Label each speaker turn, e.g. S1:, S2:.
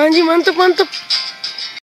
S1: Anjing mantep mantep.